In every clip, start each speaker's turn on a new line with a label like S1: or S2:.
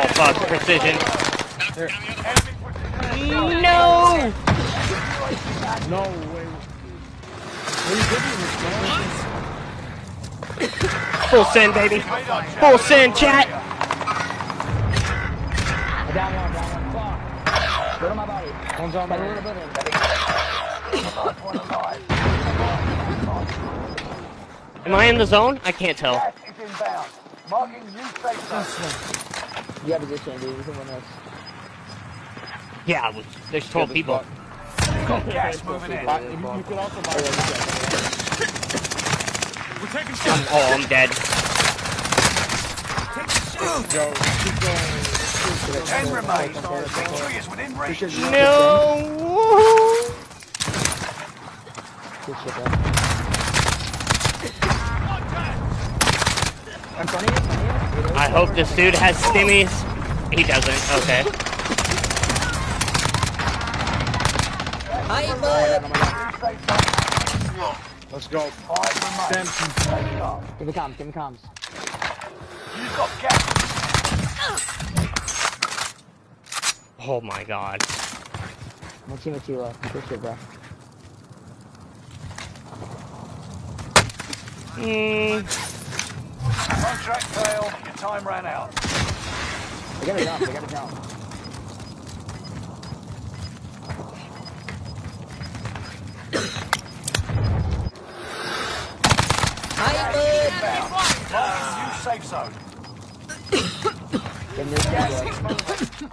S1: Oh fuck, precision. No!
S2: No way. Are you doing this, man?
S1: Full send, baby. Full send, chat.
S3: Down one, down one. Fuck. Go to my body.
S2: One's on my
S3: little building.
S1: Am I in the zone? I can't tell.
S4: Gas is inbound. Marking new safe zone.
S3: You have position, dude. You can win this.
S1: Yeah, there's 12 people.
S4: Gas moving in.
S2: Uh, you, you could also buy
S4: We're taking
S1: I'm, oh, I'm dead.
S2: Joe, keep going.
S4: Ten remain. Victory is within reach.
S1: No!
S3: Good shit, bro. In front of you, in front of you.
S1: I hope this dude has stimmies. He doesn't. Okay.
S3: Hi, bud.
S2: Let's go.
S4: Five remain.
S2: Stem.
S4: Take it up.
S3: Give me comms, give me comms.
S4: You've got gas.
S1: Oh my god.
S3: I'm gonna team with you, uh, good shit, bro.
S1: Mm,
S4: Contract failed. Your time ran out.
S3: They gotta jump, they gotta jump. Hi, bud.
S4: Inbound. Marking safe zone.
S3: Give me this
S4: Gas
S3: bud.
S4: is moving.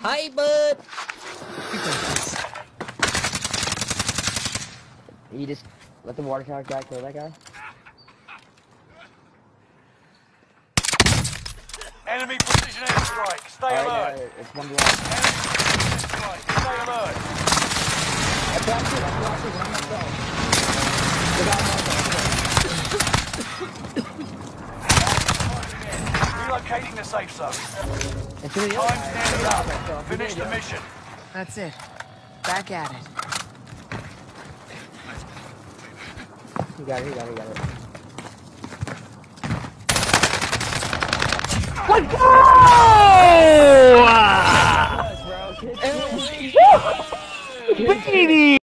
S3: Hi, bud. You just let the water tower guy kill that guy?
S4: Enemy precision airstrike. Stay
S3: Alright,
S4: alert.
S3: yeah, it's one to one.
S4: Enemy precision airstrike. Stay alert.
S3: That's what I see, that's I see, one myself. The guy
S4: Relocating the safe zone.
S3: It's to the other
S4: Time's nearly up.
S3: So,
S4: Finish the mission.
S5: That's it. Back at it.
S3: He got it, he got it, he got it.
S1: Let's go! Ah! Baby!